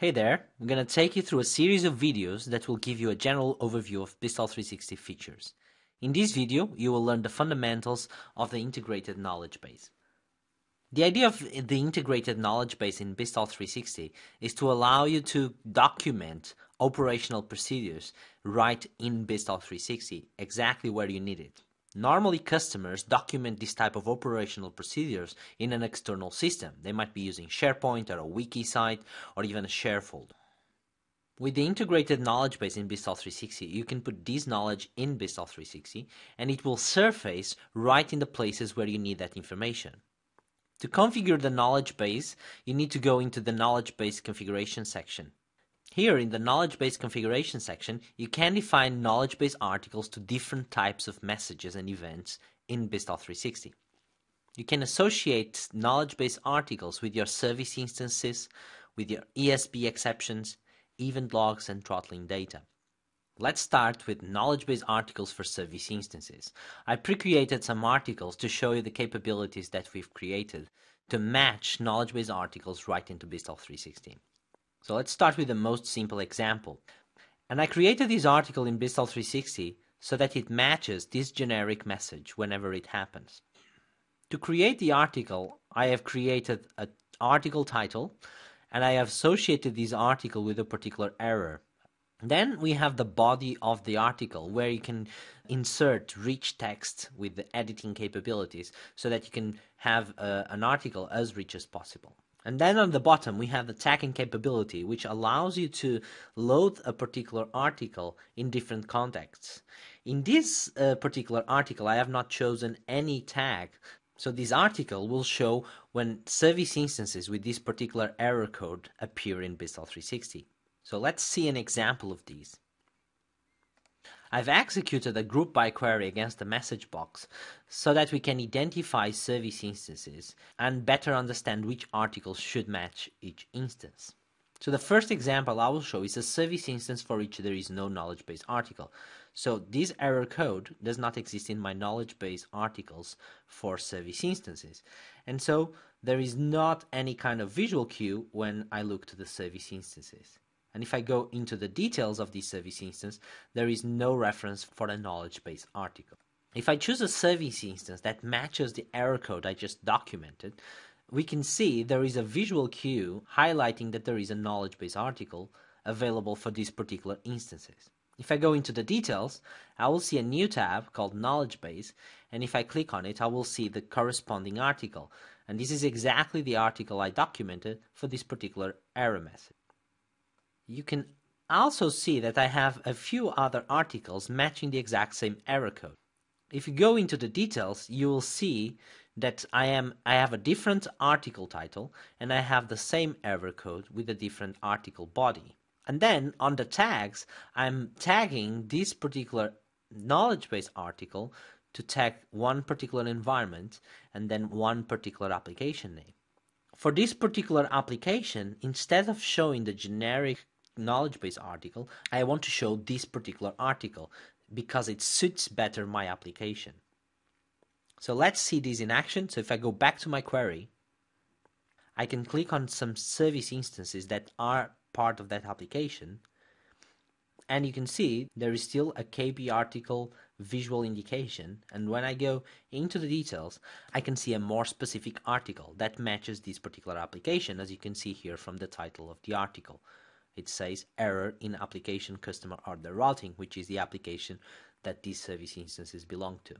Hey there, I'm going to take you through a series of videos that will give you a general overview of BizTalk 360 features. In this video, you will learn the fundamentals of the integrated knowledge base. The idea of the integrated knowledge base in BizTalk 360 is to allow you to document operational procedures right in BizTalk 360, exactly where you need it. Normally, customers document this type of operational procedures in an external system. They might be using SharePoint or a wiki site or even a share folder. With the integrated knowledge base in BizTalk 360, you can put this knowledge in BizTalk 360 and it will surface right in the places where you need that information. To configure the knowledge base, you need to go into the knowledge base configuration section. Here in the knowledge base configuration section, you can define knowledge base articles to different types of messages and events in BizTalk 360. You can associate knowledge base articles with your service instances, with your ESB exceptions, event logs, and throttling data. Let's start with knowledge base articles for service instances. I pre-created some articles to show you the capabilities that we've created to match knowledge base articles right into BizTalk 360. So let's start with the most simple example. And I created this article in BizTalk 360 so that it matches this generic message whenever it happens. To create the article, I have created an article title and I have associated this article with a particular error. Then we have the body of the article where you can insert rich text with the editing capabilities so that you can have uh, an article as rich as possible. And then on the bottom, we have the tagging capability, which allows you to load a particular article in different contexts. In this uh, particular article, I have not chosen any tag. So this article will show when service instances with this particular error code appear in BizTalk 360. So let's see an example of these. I've executed a group by query against the message box so that we can identify service instances and better understand which articles should match each instance. So the first example I will show is a service instance for which there is no knowledge base article. So this error code does not exist in my knowledge base articles for service instances. And so there is not any kind of visual cue when I look to the service instances. And if I go into the details of this service instance, there is no reference for a knowledge base article. If I choose a service instance that matches the error code I just documented, we can see there is a visual cue highlighting that there is a knowledge base article available for these particular instances. If I go into the details, I will see a new tab called knowledge base, and if I click on it, I will see the corresponding article. And this is exactly the article I documented for this particular error message you can also see that I have a few other articles matching the exact same error code. If you go into the details, you will see that I am I have a different article title and I have the same error code with a different article body. And then on the tags, I'm tagging this particular knowledge base article to tag one particular environment and then one particular application name. For this particular application, instead of showing the generic knowledge base article, I want to show this particular article because it suits better my application. So let's see this in action. So if I go back to my query, I can click on some service instances that are part of that application. And you can see there is still a KB article visual indication. And when I go into the details, I can see a more specific article that matches this particular application, as you can see here from the title of the article it says error in application customer order routing, which is the application that these service instances belong to.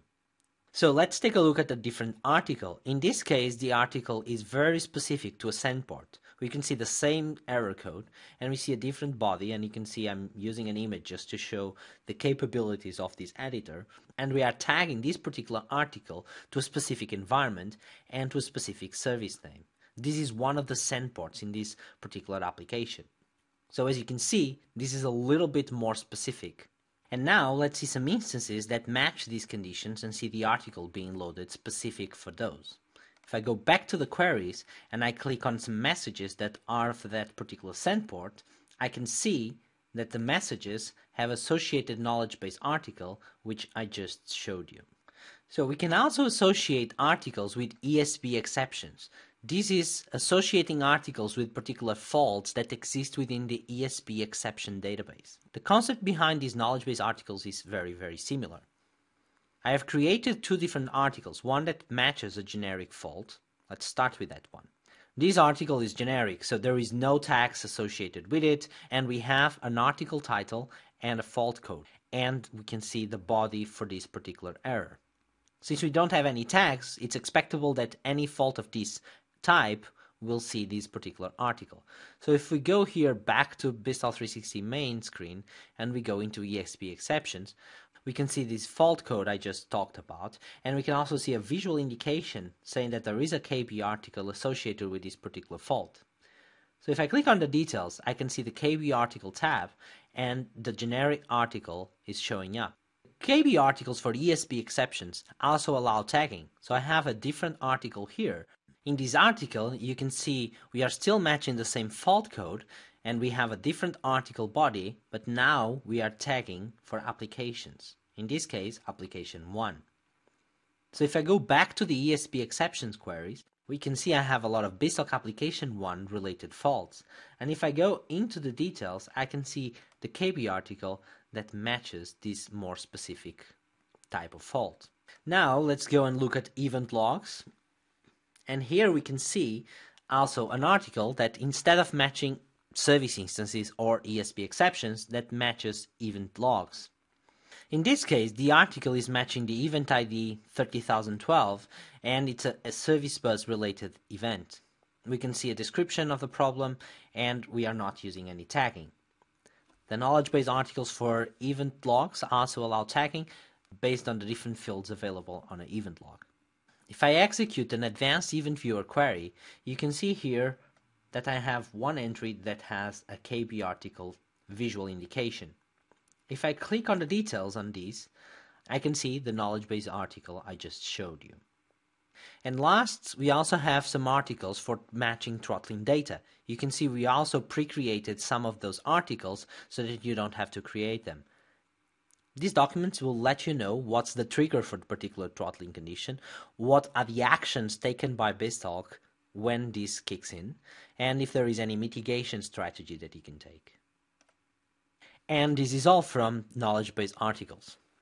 So let's take a look at a different article. In this case, the article is very specific to a send port. We can see the same error code and we see a different body and you can see I'm using an image just to show the capabilities of this editor and we are tagging this particular article to a specific environment and to a specific service name. This is one of the send ports in this particular application. So as you can see, this is a little bit more specific. And now let's see some instances that match these conditions and see the article being loaded specific for those. If I go back to the queries and I click on some messages that are for that particular send port, I can see that the messages have associated knowledge base article, which I just showed you. So we can also associate articles with ESB exceptions. This is associating articles with particular faults that exist within the ESB exception database. The concept behind these knowledge base articles is very, very similar. I have created two different articles, one that matches a generic fault. Let's start with that one. This article is generic, so there is no tags associated with it, and we have an article title and a fault code, and we can see the body for this particular error. Since we don't have any tags, it's expectable that any fault of this type we'll see this particular article. So if we go here back to BizTalk 360 main screen and we go into ESB exceptions, we can see this fault code I just talked about, and we can also see a visual indication saying that there is a KB article associated with this particular fault. So if I click on the details, I can see the KB article tab, and the generic article is showing up. KB articles for ESB exceptions also allow tagging, so I have a different article here in this article, you can see we are still matching the same fault code and we have a different article body, but now we are tagging for applications. In this case, application 1. So if I go back to the ESB exceptions queries, we can see I have a lot of BizTalk application 1 related faults. And if I go into the details, I can see the KB article that matches this more specific type of fault. Now let's go and look at event logs and here we can see also an article that instead of matching service instances or ESB exceptions that matches event logs. In this case, the article is matching the event ID 30012 and it's a, a service bus related event. We can see a description of the problem and we are not using any tagging. The knowledge base articles for event logs also allow tagging based on the different fields available on an event log. If I execute an advanced event viewer query, you can see here that I have one entry that has a KB article visual indication. If I click on the details on these, I can see the knowledge base article I just showed you. And last, we also have some articles for matching throttling data. You can see we also pre-created some of those articles so that you don't have to create them. These documents will let you know what's the trigger for the particular throttling condition, what are the actions taken by BizTalk when this kicks in, and if there is any mitigation strategy that you can take. And this is all from knowledge-based articles.